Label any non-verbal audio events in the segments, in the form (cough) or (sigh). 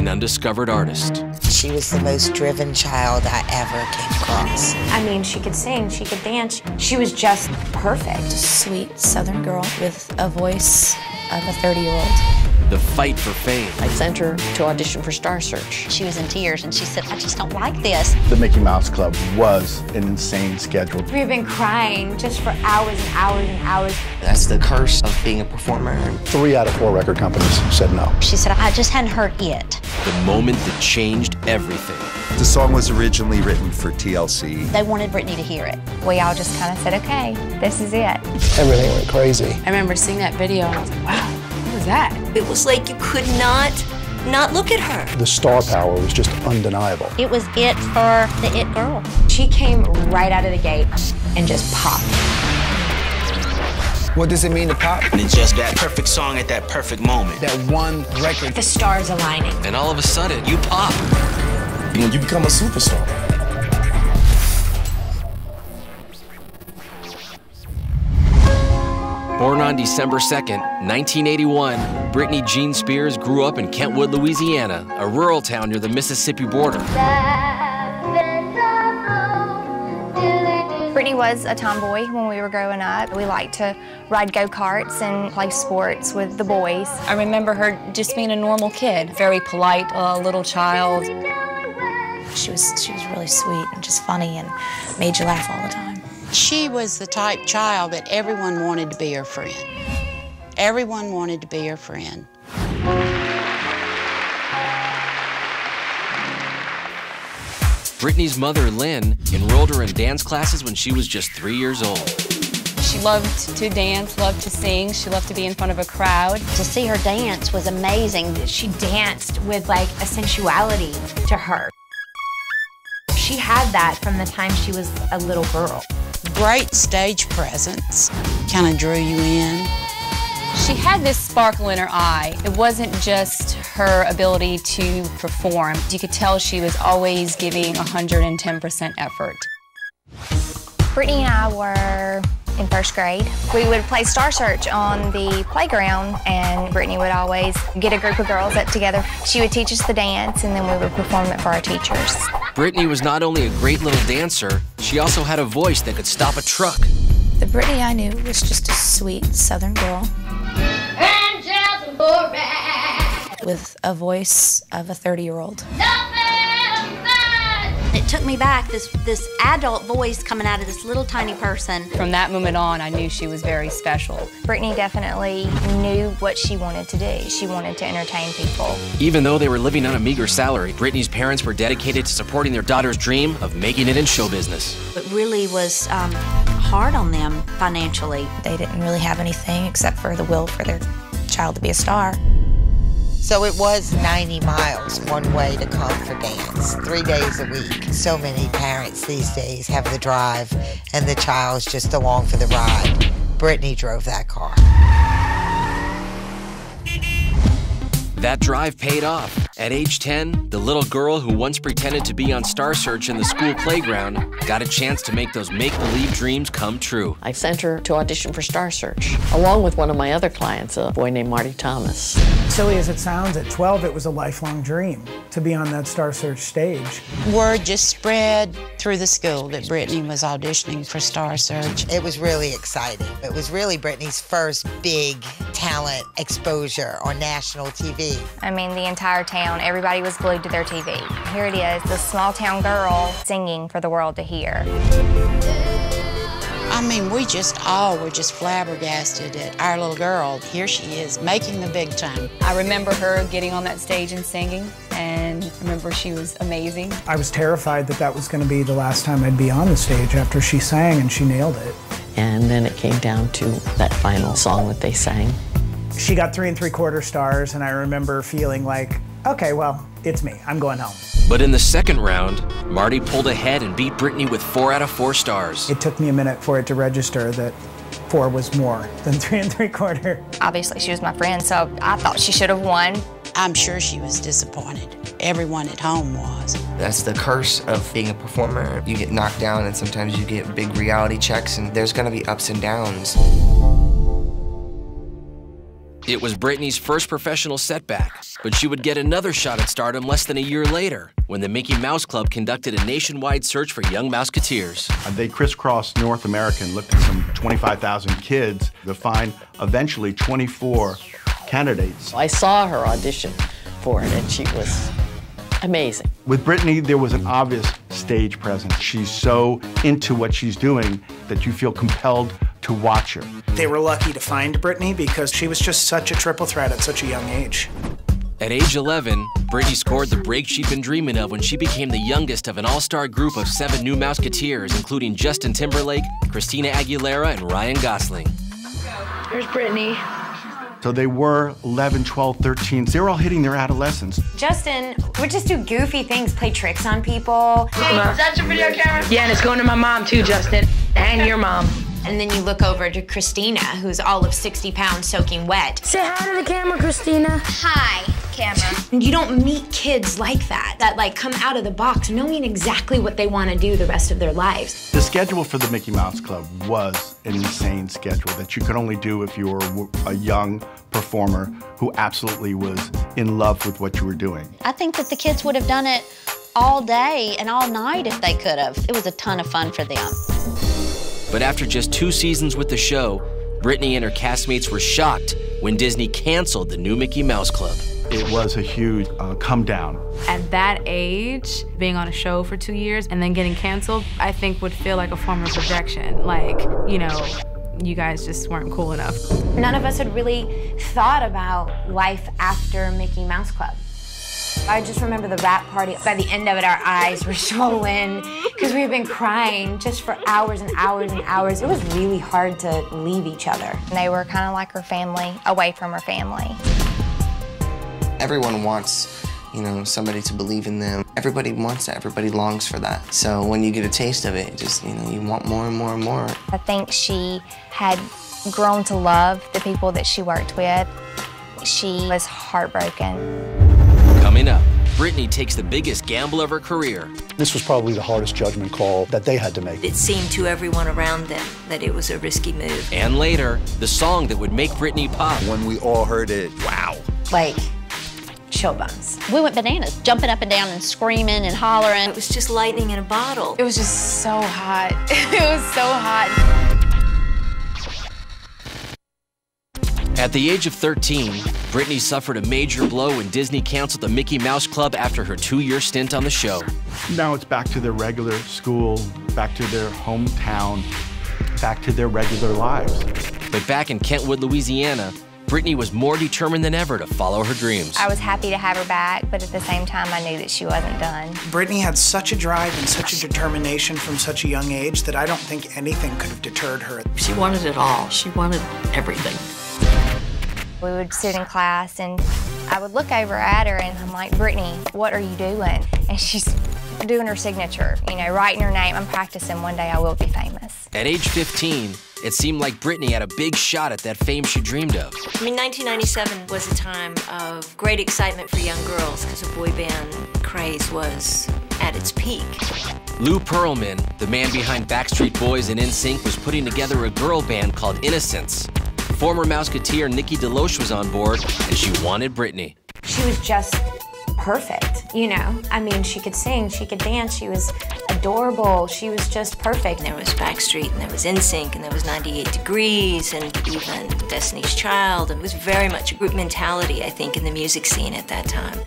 an undiscovered artist. She was the most driven child I ever came across. I mean, she could sing, she could dance. She was just perfect. Sweet Southern girl with a voice of a 30 year old. The fight for fame. I sent her to audition for Star Search. She was in tears and she said, I just don't like this. The Mickey Mouse Club was an insane schedule. We've been crying just for hours and hours and hours. That's the curse of being a performer. Three out of four record companies said no. She said, I just hadn't heard it. The moment that changed everything. The song was originally written for TLC. They wanted Britney to hear it. We all just kind of said, okay, this is it. Everything went crazy. I remember seeing that video and I was like, wow, what was that? It was like you could not not look at her. The star power was just undeniable. It was it for the it girl. She came right out of the gate and just popped. What does it mean to pop? And it's just that perfect song at that perfect moment. That one record. The stars aligning. And all of a sudden, you pop. When you become a superstar. Born on December 2nd, 1981, Britney Jean Spears grew up in Kentwood, Louisiana, a rural town near the Mississippi border. Britney was a tomboy when we were growing up. We liked to ride go-karts and play sports with the boys. I remember her just being a normal kid, very polite uh, little child. She was, she was really sweet and just funny and made you laugh all the time. She was the type child that everyone wanted to be her friend. Everyone wanted to be her friend. Britney's mother, Lynn, enrolled her in dance classes when she was just three years old. She loved to dance, loved to sing, she loved to be in front of a crowd. To see her dance was amazing. She danced with like a sensuality to her. She had that from the time she was a little girl. Great stage presence kind of drew you in. She had this sparkle in her eye. It wasn't just her ability to perform. You could tell she was always giving 110% effort. Britney and I were in first grade. We would play Star Search on the playground, and Britney would always get a group of girls up together. She would teach us the dance, and then we would perform it for our teachers. Britney was not only a great little dancer, she also had a voice that could stop a truck. The Britney I knew was just a sweet Southern girl with a voice of a 30 year old. It took me back, this, this adult voice coming out of this little tiny person. From that moment on, I knew she was very special. Britney definitely knew what she wanted to do. She wanted to entertain people. Even though they were living on a meager salary, Britney's parents were dedicated to supporting their daughter's dream of making it in show business. It really was um, hard on them financially. They didn't really have anything except for the will for their child to be a star. So it was 90 miles one way to come for dance, three days a week. So many parents these days have the drive and the child's just along for the ride. Britney drove that car. That drive paid off. At age 10, the little girl who once pretended to be on Star Search in the school playground got a chance to make those make believe dreams come true. I sent her to audition for Star Search, along with one of my other clients, a boy named Marty Thomas. Silly as it sounds, at 12 it was a lifelong dream to be on that Star Search stage. Word just spread through the school that Britney was auditioning for Star Search. It was really exciting. It was really Britney's first big talent exposure on national TV. I mean, the entire town, everybody was glued to their TV. Here it is, this small town girl singing for the world to hear. I mean, we just all were just flabbergasted at our little girl. Here she is, making the big time. I remember her getting on that stage and singing, and I remember she was amazing. I was terrified that that was going to be the last time I'd be on the stage after she sang, and she nailed it. And then it came down to that final song that they sang. She got three and three quarter stars, and I remember feeling like, okay, well, it's me. I'm going home. But in the second round, Marty pulled ahead and beat Britney with four out of four stars. It took me a minute for it to register that four was more than (laughs) three and three quarter. Obviously, she was my friend, so I thought she should have won. I'm sure she was disappointed. Everyone at home was. That's the curse of being a performer. You get knocked down, and sometimes you get big reality checks, and there's gonna be ups and downs. It was Britney's first professional setback, but she would get another shot at stardom less than a year later when the Mickey Mouse Club conducted a nationwide search for young Mouseketeers. They crisscrossed North America and looked at some 25,000 kids to find eventually 24 candidates. I saw her audition for it, and she was amazing. With Britney, there was an obvious stage presence. She's so into what she's doing that you feel compelled to watch her. They were lucky to find Britney because she was just such a triple threat at such a young age. At age 11, Britney scored the break she'd been dreaming of when she became the youngest of an all-star group of seven new Mouseketeers, including Justin Timberlake, Christina Aguilera, and Ryan Gosling. Here's Britney. So they were 11, 12, 13. They were all hitting their adolescence. Justin would just do goofy things, play tricks on people. Hey, is that your video camera? Yeah, and it's going to my mom too, Justin, and your mom. And then you look over to Christina, who's all of 60 pounds soaking wet. Say hi to the camera, Christina. Hi, camera. You don't meet kids like that, that like come out of the box knowing exactly what they want to do the rest of their lives. The schedule for the Mickey Mouse Club was an insane schedule that you could only do if you were a young performer who absolutely was in love with what you were doing. I think that the kids would have done it all day and all night if they could have. It was a ton of fun for them. But after just two seasons with the show, Britney and her castmates were shocked when Disney canceled the new Mickey Mouse Club. It was a huge uh, come down. At that age, being on a show for two years and then getting canceled, I think would feel like a form of rejection. Like, you know, you guys just weren't cool enough. None of us had really thought about life after Mickey Mouse Club. I just remember the wrap party. By the end of it, our eyes were (laughs) swollen because we had been crying just for hours and hours and hours. It was really hard to leave each other. And they were kind of like her family, away from her family. Everyone wants, you know, somebody to believe in them. Everybody wants that. Everybody longs for that. So when you get a taste of it, just, you know, you want more and more and more. I think she had grown to love the people that she worked with. She was heartbroken. Coming up, Britney takes the biggest gamble of her career. This was probably the hardest judgment call that they had to make. It seemed to everyone around them that it was a risky move. And later, the song that would make Britney pop. When we all heard it, wow. Like, chill bumps. We went bananas, jumping up and down and screaming and hollering. It was just lightning in a bottle. It was just so hot. (laughs) it was so hot. At the age of 13, Britney suffered a major blow when Disney canceled the Mickey Mouse Club after her two-year stint on the show. Now it's back to their regular school, back to their hometown, back to their regular lives. But back in Kentwood, Louisiana, Britney was more determined than ever to follow her dreams. I was happy to have her back, but at the same time, I knew that she wasn't done. Britney had such a drive and such a determination from such a young age that I don't think anything could have deterred her. She wanted it all. She wanted everything. We would sit in class and I would look over at her and I'm like, Britney, what are you doing? And she's doing her signature, you know, writing her name. I'm practicing one day I will be famous. At age 15, it seemed like Britney had a big shot at that fame she dreamed of. I mean, 1997 was a time of great excitement for young girls because the boy band craze was at its peak. Lou Pearlman, the man behind Backstreet Boys and NSYNC, was putting together a girl band called Innosense. Former Mouseketeer Nikki DeLoach was on board, and she wanted Britney. She was just perfect, you know? I mean, she could sing, she could dance, she was adorable, she was just perfect. And there was Backstreet, and there was NSYNC, and there was 98 Degrees, and even Destiny's Child. It was very much a group mentality, I think, in the music scene at that time.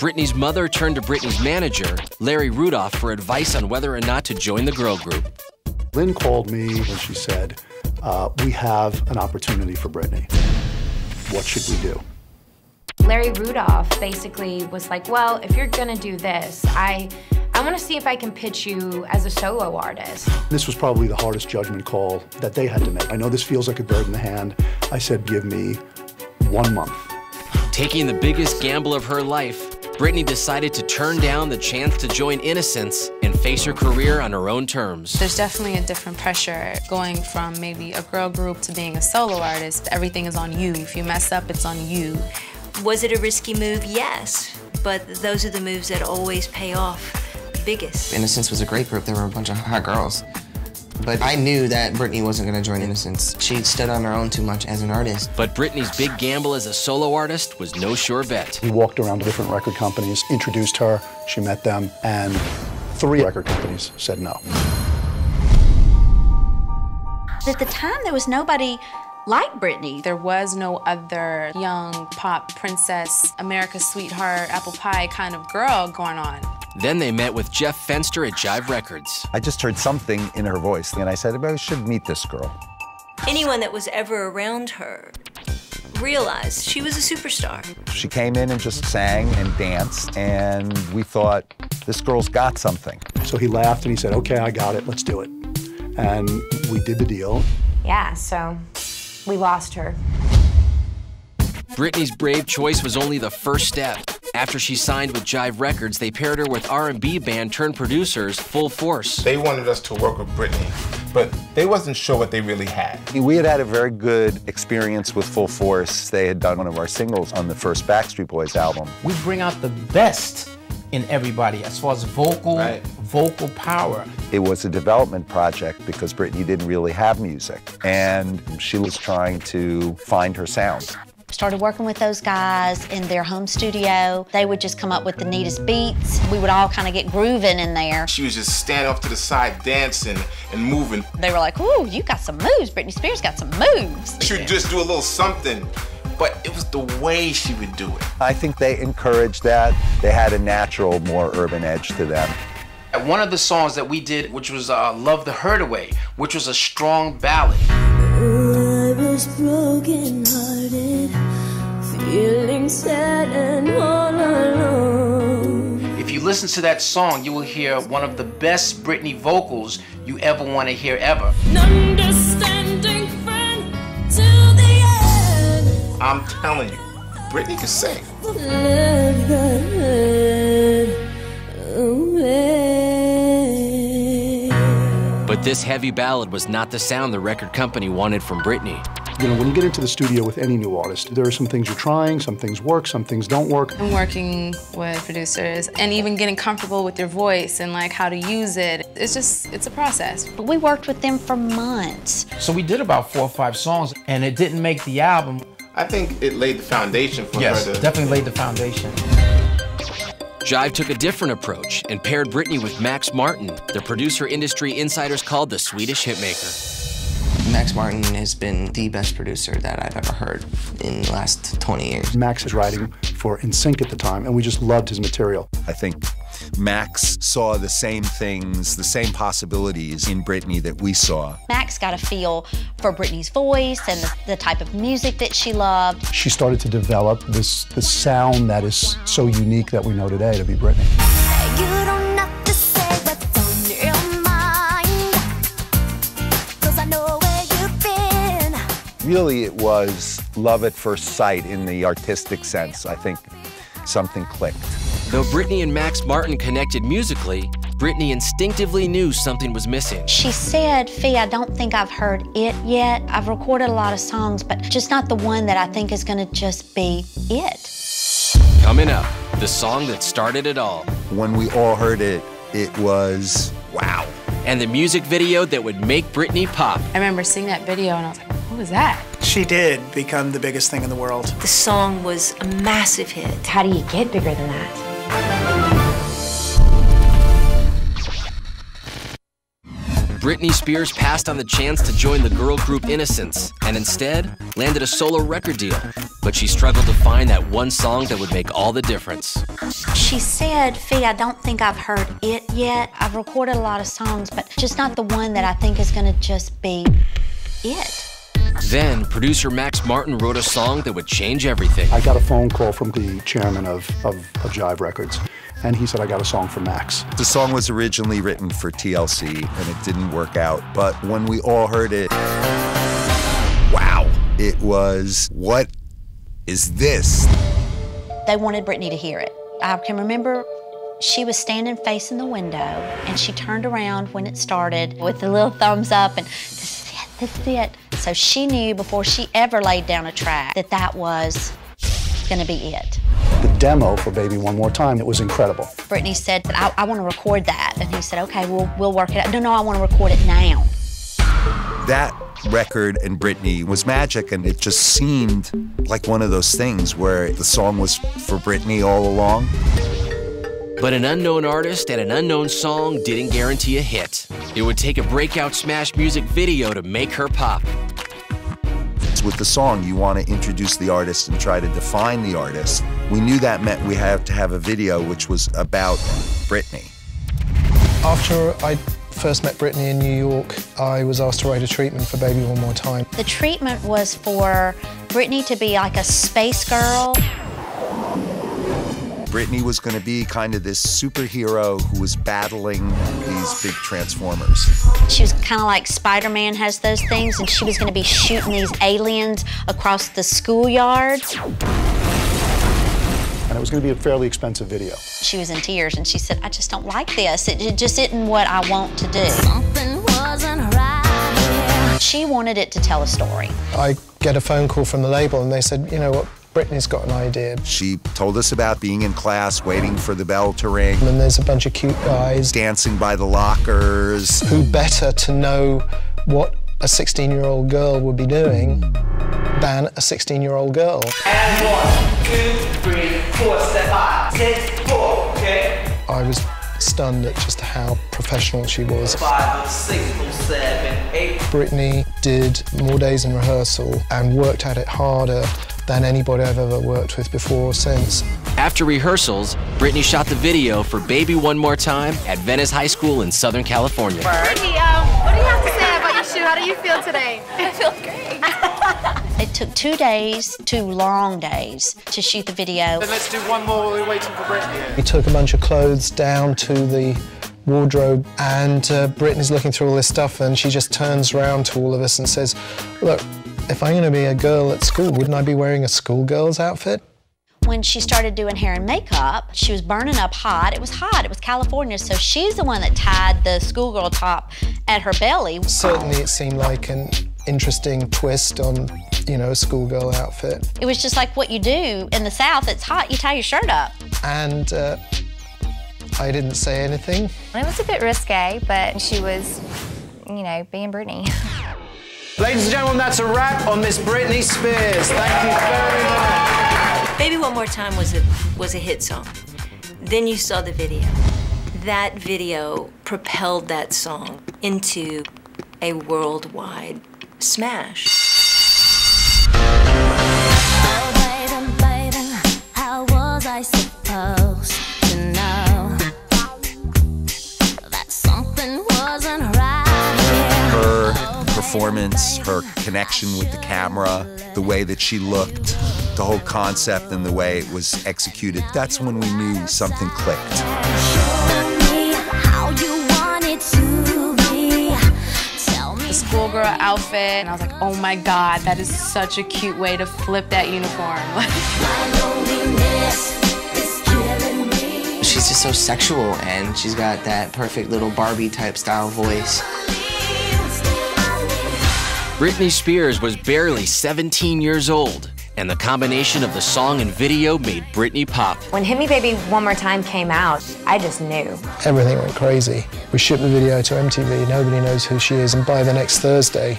Britney's mother turned to Britney's manager, Larry Rudolph, for advice on whether or not to join the girl group. Lynn called me and she said, uh, we have an opportunity for Britney. What should we do? Larry Rudolph basically was like, well, if you're gonna do this, I, I wanna see if I can pitch you as a solo artist. This was probably the hardest judgment call that they had to make. I know this feels like a bird in the hand. I said, give me one month. Taking the biggest gamble of her life, Britney decided to turn down the chance to join Innosense and face her career on her own terms. There's definitely a different pressure going from maybe a girl group to being a solo artist. Everything is on you. If you mess up, it's on you. Was it a risky move? Yes. But those are the moves that always pay off biggest. Innosense was a great group. There were a bunch of hot girls. But I knew that Britney wasn't going to join Innosense. She stood on her own too much as an artist. But Britney's big gamble as a solo artist was no sure bet. He walked around to different record companies, introduced her, she met them, and three record companies said no. At the time, there was nobody like Britney. There was no other young pop princess, America's sweetheart, apple pie kind of girl going on. Then they met with Jeff Fenster at Jive Records. I just heard something in her voice, and I said, I should meet this girl. Anyone that was ever around her realized she was a superstar. She came in and just sang and danced, and we thought, this girl's got something. So he laughed and he said, okay, I got it, let's do it. And we did the deal. Yeah, so we lost her. Britney's brave choice was only the first step. After she signed with Jive Records, they paired her with R&B band turned producers Full Force. They wanted us to work with Britney, but they wasn't sure what they really had. We had had a very good experience with Full Force. They had done one of our singles on the first Backstreet Boys album. We bring out the best in everybody as far as vocal, right. vocal power. It was a development project because Britney didn't really have music, and she was trying to find her sound. Started working with those guys in their home studio. They would just come up with the neatest beats. We would all kind of get grooving in there. She was just standing off to the side dancing and moving. They were like, ooh, you got some moves. Britney Spears got some moves. She would just do a little something but it was the way she would do it. I think they encouraged that. They had a natural, more urban edge to them. One of the songs that we did, which was uh, Love the Hurt Away, which was a strong ballad. I was broken hearted, feeling sad and all alone. If you listen to that song, you will hear one of the best Britney vocals you ever want to hear ever. Understanding friend to the end. I'm telling you, Britney can sing. Let the hurt away. But this heavy ballad was not the sound the record company wanted from Britney. You know, when you get into the studio with any new artist, there are some things you're trying, some things work, some things don't work. I'm working with producers and even getting comfortable with your voice and like how to use it. It's just, it's a process. But we worked with them for months. So we did about four or five songs and it didn't make the album. I think it laid the foundation for yes, her to... definitely laid the foundation. Jive took a different approach and paired Britney with Max Martin, the producer industry insiders called the Swedish hitmaker. Max Martin has been the best producer that I've ever heard in the last 20 years. Max was writing for NSYNC at the time, and we just loved his material. I think Max saw the same things, the same possibilities in Britney that we saw. Max got a feel for Britney's voice and the, the type of music that she loved. She started to develop this, this sound that is so unique that we know today to be Britney. Really, it was love at first sight in the artistic sense. I think something clicked. Though Britney and Max Martin connected musically, Britney instinctively knew something was missing. She said, Fe, I don't think I've heard it yet. I've recorded a lot of songs, but just not the one that I think is gonna just be it. Coming up, the song that started it all. When we all heard it, it was wow. And the music video that would make Britney pop. I remember seeing that video and I was like, what was that? She did become the biggest thing in the world. The song was a massive hit. How do you get bigger than that? Britney Spears passed on the chance to join the girl group Innosense and instead landed a solo record deal. But she struggled to find that one song that would make all the difference. She said, Fe, I don't think I've heard it yet. I've recorded a lot of songs, but just not the one that I think is gonna just be it. Then, producer Max Martin wrote a song that would change everything. I got a phone call from the chairman of, of, of Jive Records, and he said, I got a song for Max. The song was originally written for TLC, and it didn't work out. But when we all heard it, wow, it was, what is this? They wanted Britney to hear it. I can remember she was standing facing the window, and she turned around when it started with a little thumbs up, and this is it, this is it. So she knew before she ever laid down a track that that was gonna be it. The demo for Baby One More Time, it was incredible. Britney said, I, I want to record that. And he said, okay, we'll, we'll work it out. No, no, I want to record it now. That record and Britney was magic, and it just seemed like one of those things where the song was for Britney all along. But an unknown artist and an unknown song didn't guarantee a hit. It would take a breakout smash music video to make her pop. With the song, you want to introduce the artist and try to define the artist. We knew that meant we have to have a video which was about Britney. After I first met Britney in New York, I was asked to write a treatment for Baby One More Time. The treatment was for Britney to be like a space girl. Britney was going to be kind of this superhero who was battling these big transformers. She was kind of like Spider Man has those things, and she was going to be shooting these aliens across the schoolyard. And it was going to be a fairly expensive video. She was in tears and she said, I just don't like this. It, it just isn't what I want to do. Something wasn't right. She wanted it to tell a story. I get a phone call from the label and they said, you know what, Britney's got an idea. She told us about being in class, waiting for the bell to ring. And there's a bunch of cute guys dancing by the lockers. Who better to know what a 16 year old girl would be doing than a 16 year old girl? And one, two, three, four, step five, six, four, okay? I was stunned at just how professional she was. Five, six, seven, eight. Britney did more days in rehearsal and worked at it harder than anybody I've ever worked with before or since. After rehearsals, Britney shot the video for Baby One More Time at Venice High School in Southern California. Britney, um, what do you have to say about your shoot? How do you feel today? (laughs) I feel great. (laughs) It took two days, two long days, to shoot the video. Then let's do one more while we're waiting for Britney. We took a bunch of clothes down to the wardrobe and uh, Britney's looking through all this stuff and she just turns around to all of us and says, look, if I'm going to be a girl at school, wouldn't I be wearing a schoolgirl's outfit? When she started doing hair and makeup, she was burning up hot. It was hot, it was California, so she's the one that tied the schoolgirl top at her belly. Certainly it seemed like an interesting twist on, you know, a schoolgirl outfit. It was just like what you do in the South, it's hot, you tie your shirt up. And uh, I didn't say anything. It was a bit risque, but she was, you know, being Britney. (laughs) Ladies and gentlemen, that's a wrap on Miss Britney Spears. Thank you very much. Baby One More Time was a, was a hit song. Then you saw the video. That video propelled that song into a worldwide smash. I supposed to know that something wasn't right? Her performance, her connection with the camera, the way that she looked, the whole concept and the way it was executed, that's when we knew something clicked. How you want it to be. Tell me. The schoolgirl outfit, and I was like, oh my god, that is such a cute way to flip that uniform. (laughs) She's just so sexual and she's got that perfect little Barbie type style voice. Britney Spears was barely 17 years old, and the combination of the song and video made Britney pop. When Hit Me Baby One More Time came out, I just knew. Everything went crazy. We shipped the video to MTV, nobody knows who she is, and by the next Thursday,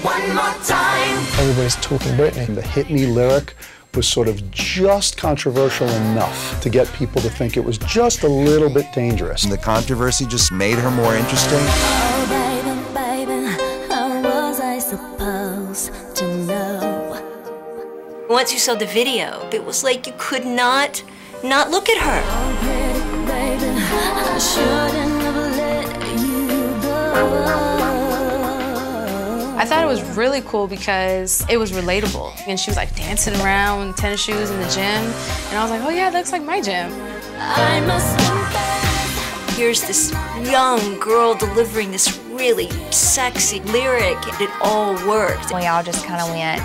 One more time. everybody's talking Britney. The hit me lyric was sort of just controversial enough to get people to think it was just a little bit dangerous. And the controversy just made her more interesting. Once you saw the video, it was like you could not not look at her. I shouldn't have let you go. I thought it was really cool because it was relatable. And she was like dancing around with tennis shoes in the gym. And I was like, oh yeah, that looks like my gym. I must. Here's this young girl delivering this really sexy lyric, and it all worked. We all just kind of went,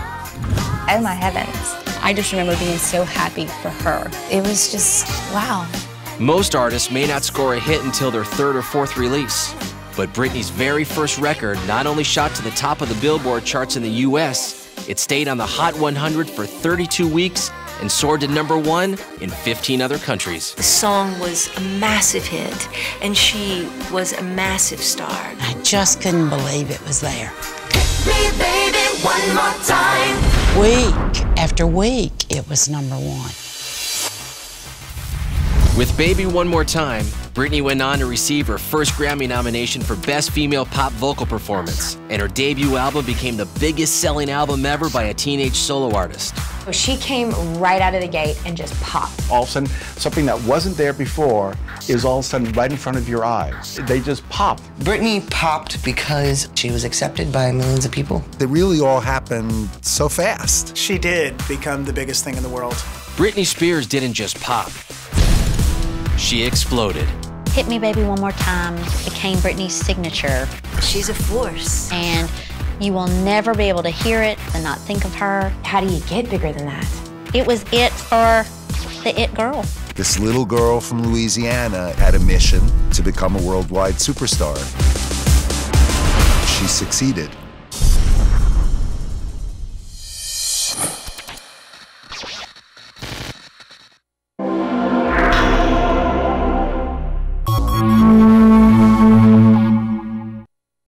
oh my heavens. I just remember being so happy for her. It was just, wow. Most artists may not score a hit until their third or fourth release. But Britney's very first record not only shot to the top of the Billboard charts in the US, it stayed on the Hot 100 for 32 weeks and soared to number one in 15 other countries. The song was a massive hit, and she was a massive star. I just couldn't believe it was there. Me, baby, one more time. Week after week, it was number one. With Baby One More Time, Britney went on to receive her first Grammy nomination for Best Female Pop Vocal Performance, and her debut album became the biggest selling album ever by a teenage solo artist. She came right out of the gate and just popped. All of a sudden, something that wasn't there before is all of a sudden right in front of your eyes. They just pop. Britney popped because she was accepted by millions of people. It really all happened so fast. She did become the biggest thing in the world. Britney Spears didn't just pop, she exploded. Hit Me Baby One More Time became Britney's signature. She's a force. And you will never be able to hear it and not think of her. How do you get bigger than that? It was it for the it girl. This little girl from Louisiana had a mission to become a worldwide superstar. She succeeded.